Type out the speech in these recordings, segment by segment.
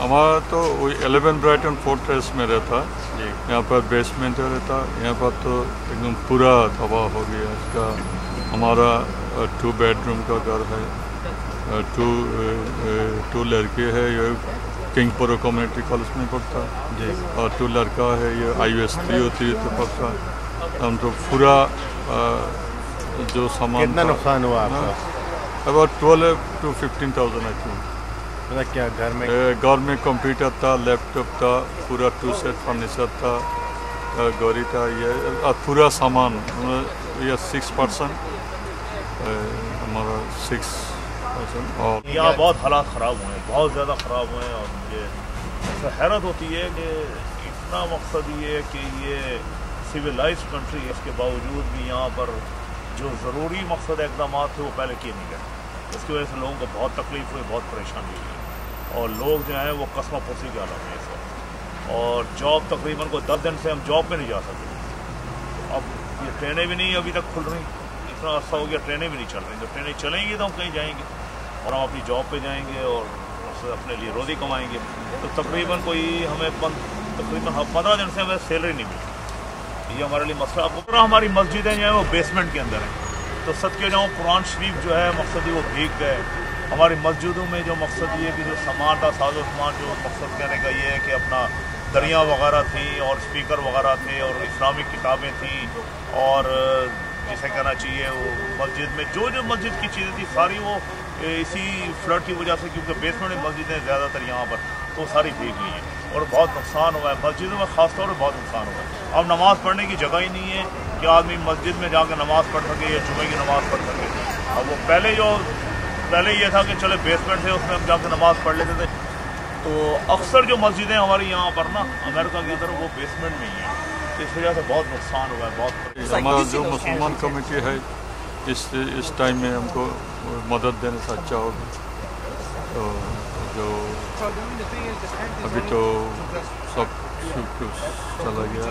ہمارا تو eleven Brighton fortress میں رہتا۔ جی۔ یہاں پر بیسمنٹ رہتا۔ یہاں پر تو ایک دم پورا تباہ ہو گیا۔ اس کا ہمارا ٹو بیڈ روم کا گھر ہے۔ ٹو ٹو لڑکے ہے یہ کنگ پورو کمیونٹی کالج میں پڑھتا۔ جی۔ اور ٹو لڑکا ہے۔ یہ I S three O three تو پڑھتا۔ ہم تو پورا جو سامان کتنا نقصان ہوا about twelve to fifteen thousand I think کیا گھر میں گھر میں کمپیوٹر تھا لیپ ٹاپ تھا پورا ٹو سیٹ فرنیچر تھا گوری تھا یہ پورا سامان یہ سکس پرسنٹ ہمارا سکس پرسنٹ اور یہاں بہت حالات خراب ہوئے ہیں بہت زیادہ خراب ہوئے ہیں اور مجھے ایسا حیرت ہوتی ہے کہ اتنا مقصد یہ ہے کہ یہ سویلائز کنٹری اس کے باوجود بھی یہاں پر جو ضروری مقصد اقدامات تھے وہ پہلے کیے نہیں گئے۔ اس کی وجہ سے لوگوں کو بہت تکلیف ہوئی بہت پریشانی ہوئی۔ اور لوگ جو ہیں وہ قسمہ پھنسی کے حالات میں اس وقت۔ اور جاب تقریباً کوئی دس دن سے ہم جاب پہ نہیں جا سکتے۔ اب یہ ٹرینیں بھی نہیں ابھی تک کھل رہی۔ اتنا عرصہ ہو گیا ٹرینیں بھی نہیں چل رہی۔ جب ٹرینیں چلیں گی تو ہم کہیں جائیں گے۔ اور ہم اپنی جاب پہ جائیں گے اور اپنے لیے روزی کمائیں گے۔ تو تقریباً کوئی ہمیں پن- تقریباً ہاں، پندرہ دن سے ہمیں سیلری نہیں ملی۔ یہ ہمارے لیے مسئلہ۔ اب پورا ہماری مسجدیں جو ہیں وہ بیسمنٹ کے اندر ہیں۔ تو سد کے جاؤں قرآن شریف جو ہے، مقصد ہی وہ بھیگ گئے۔ ہماری مسجدوں میں جو مقصد یہ ہے کہ جو سامان تھا، ساز و سامان جو مقصد کہنے کا یہ ہے کہ اپنا دریا وغیرہ تھیں اور اسپیکر وغیرہ تھے اور اسلامک کتابیں تھیں اور جسے کہنا چاہیے وہ مسجد میں جو جو مسجد کی چیزیں تھیں، ساری وہ اسی فلڈ کی وجہ سے کیونکہ بیسمنٹ میں مسجدیں زیادہ تر یہاں پر تو ساری بھیگ گئی ہیں اور بہت نقصان ہوا ہے۔ مسجدوں میں خاص طور پر بہت نقصان ہوا ہے۔ اب نماز پڑھنے کی جگہ ہی نہیں ہے کہ آدمی مسجد میں جا کے نماز پڑھ سکے یا جمعے کی نماز پڑھ سکے۔ اب وہ پہلے جو پہلے یہ تھا کہ چلے بیسمنٹ تھے اس میں ہم جا کے نماز پڑھ لیتے تھے۔ تو اکثر جو مسجدیں ہماری یہاں پر نا امریکہ کے اندر وہ بیسمنٹ میں ہی ہیں۔ اس وجہ سے بہت نقصان ہوا ہے بہت ہمارا جو مسلمان کمیٹی ہے اس اس ٹائم میں ہم کو مدد دینے سے اچھا ہوگا تو جو ابھی تو سب چلا گیا۔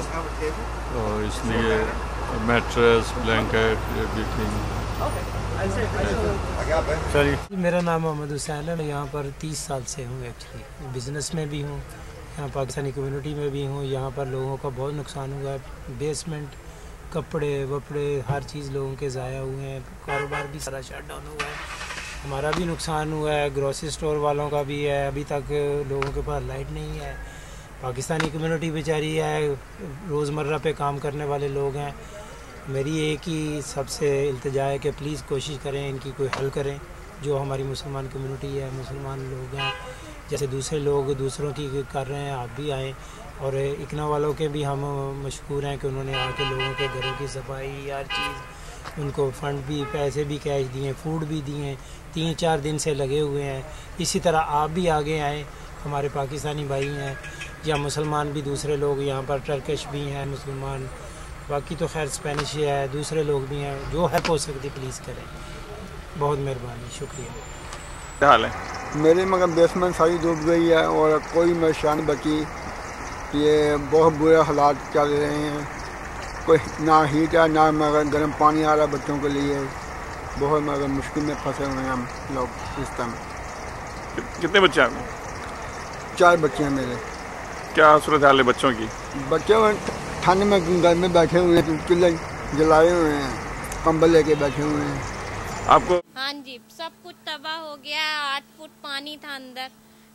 تو اس لیے میٹریس بلینکٹ ایوری چلیے۔ میرا نام محمد حسین ہے، میں یہاں پر تیس سال سے ہوں ایکچولی بزنس میں بھی ہوں، یہاں پاکستانی کمیونٹی میں بھی ہوں۔ یہاں پر لوگوں کا بہت نقصان ہوا ہے۔ بیسمنٹ کپڑے، وپڑے، ہر چیز لوگوں کے ضائع ہوئے ہیں۔ کاروبار بھی سارا شٹ ڈاؤن ہوا ہے۔ ہمارا بھی نقصان ہوا ہے۔ گروسری اسٹور والوں کا بھی ہے۔ ابھی تک لوگوں کے پاس لائٹ نہیں ہے۔ پاکستانی کمیونٹی بیچاری ہے۔ روزمرہ پہ کام کرنے والے لوگ ہیں۔ میری ایک ہی سب سے التجا ہے کہ پلیز کوشش کریں، ان کی کوئی حل کریں، جو ہماری مسلمان کمیونٹی ہے، مسلمان لوگ ہیں، جیسے دوسرے لوگ دوسروں کی کر رہے ہیں، آپ بھی آئیں۔ اور اکنا والوں کے بھی ہم مشکور ہیں کہ انہوں نے آ کے لوگوں کے گھروں کی صفائی، ہر چیز، ان کو فنڈ بھی، پیسے بھی کیش دیے، فوڈ بھی دیے، تین چار دن سے لگے ہوئے ہیں۔ اسی طرح آپ بھی آگے آئیں، ہمارے پاکستانی بھائی ہیں، یا مسلمان بھی دوسرے لوگ یہاں پر، ٹرکش بھی ہیں، مسلمان باقی تو خیر اسپینش ہی ہے دوسرے لوگ بھی ہیں جو ہیلپ ہو سکتی پلیز کریں بہت مہربانی شکریہ۔ کیا حال ہے؟ میری مگر بیسمنٹ ساری ڈوب گئی ہے اور کوئی نشان بچی۔ یہ بہت برے حالات چل رہے ہیں۔ کوئی نہ ہیٹ ہے نہ مگر گرم پانی آ رہا ہے بچوں کے لیے۔ بہت مگر مشکل میں پھنسے ہوئے ہیں ہم لوگ اس ٹائم۔ کت- کتنے بچے آپ کے؟ چار بچے ہیں میرے۔ کیا صورت حال ہے بچوں کی؟ بچے ٹھنڈ میں گھر میں بیٹھے ہوئے ہیں چولہے جلائے ہوئے ہیں کمبل لے کے بیٹھے ہوئے ہیں آپ کو ہاں جی سب کچھ تباہ ہو گیا ہے آٹھ فٹ پانی تھا اندر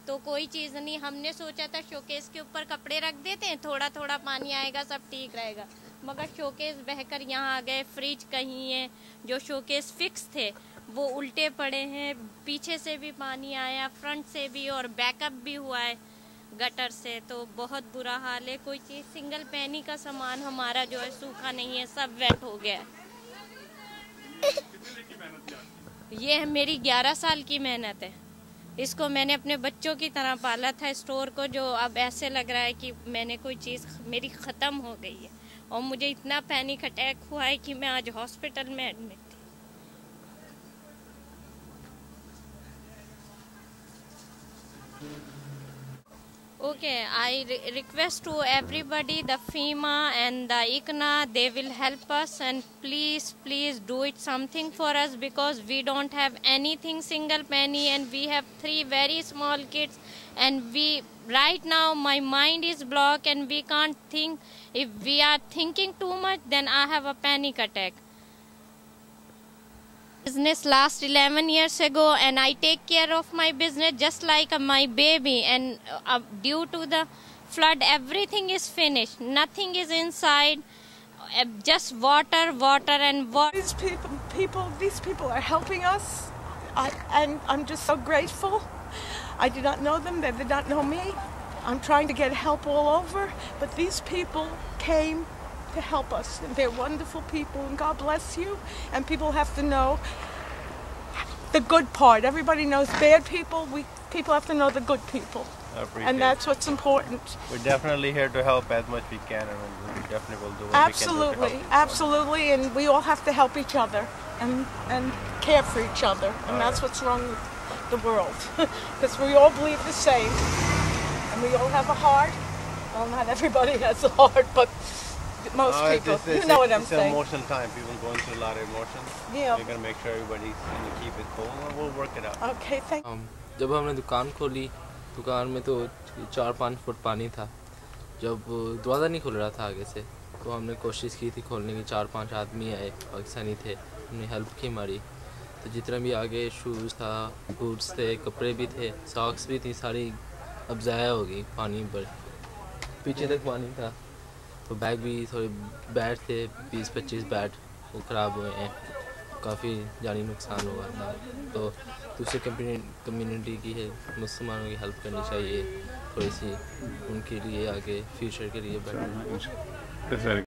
تو کوئی چیز نہیں ہم نے سوچا تھا شوکیس کے اوپر کپڑے رکھ دیتے ہیں تھوڑا تھوڑا پانی آئے گا سب ٹھیک رہے گا مگر شوکیس بہ کر یہاں آ گئے فریج کہیں ہیں جو شوکیس فکس تھے وہ الٹے پڑے ہیں پیچھے سے بھی پانی آیا فرنٹ سے بھی اور بیک اپ بھی ہوا ہے گٹر سے تو بہت برا حال ہے۔ کوئی چیز، سنگل پینی کا سامان ہمارا جو ہے سوکھا نہیں ہے، سب ویٹ ہو گیا ہے۔ یہ ہے میری گیارہ سال کی محنت ہے۔ اس کو میں نے اپنے بچوں کی طرح پالا تھا اسٹور کو، جو اب ایسے لگ رہا ہے کہ میں نے کوئی چیز میری ختم ہو گئی ہے۔ اور مجھے اتنا پینک اٹیک ہوا ہے کہ میں آج ہاسپٹل میں ایڈمٹ تھی۔ Okay, I re- request to everybody, the FEMA and the ICNA, they will help us and please, please do it something for us because we don't have anything single penny and we have three very small kids and we right now my mind is blocked and we can't think. If we are thinking too much, then I have a panic attack business last 11 years ago and I take care of my business just like uh, my baby and uh, due to the flood everything is finished nothing is inside uh, just water water and water These people, people, these people are helping us, I, and I'm just so grateful. I did not know them; they did not know me. I'm trying to get help all over, but these people came to help us, and they're wonderful people. And God bless you. And people have to know the good part. Everybody knows bad people. We people have to know the good people, and that's what's important. We're definitely here to help as much we can, and we definitely will do what Absolutely, we can do to help you. absolutely, and we all have to help each other and and care for each other, and that's what's wrong with the world, because we all believe the same, and we all have a heart. Well, not everybody has a heart, but most uh, people. It's, it's, you know what I'm it's saying. It's emotional time. People going through a lot of emotions. Yeah. We're going to make sure everybody's going to keep it cool and we'll work it out. Okay, thank you. Um, جب ہم نے دکان کھولی دکان میں تو چار پانچ فٹ پانی تھا جب دروازہ نہیں کھل رہا تھا آگے سے تو ہم نے کوشش کی تھی کھولنے کی چار پانچ آدمی آئے پاکستانی تھے ہم نے ہیلپ کی ہماری تو جتنا بھی آگے شوز تھا بوٹس تھے کپڑے بھی تھے ساکس بھی تھیں ساری اب ضائع ہو گئی پانی پر پیچھے تک پانی تھا تو بیگ بھی تھوڑے بیٹ تھے، بیس، پچیس بیٹ وہ خراب ہوئے ہیں۔ کافی جانی نقصان ہوا تھا تو دوسری کمیونٹی کی ہے، مسلمانوں کی ہیلپ کرنی چاہیے تھوڑی سی، ان کے لیے آگے فیوچر کے لیے بیٹر